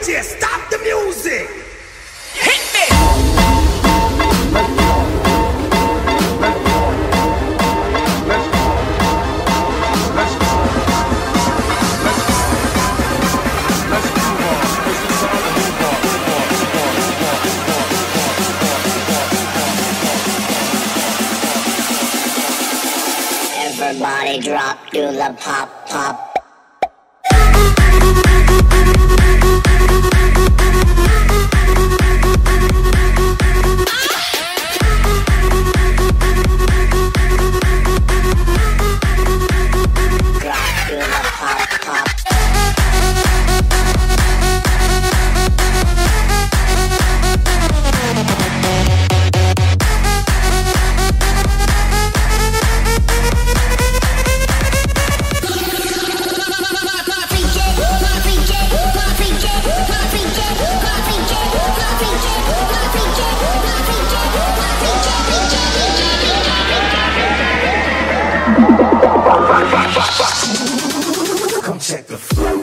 DJ, stop the music. Hit me. Everybody drop to the pop, pop, check the flow.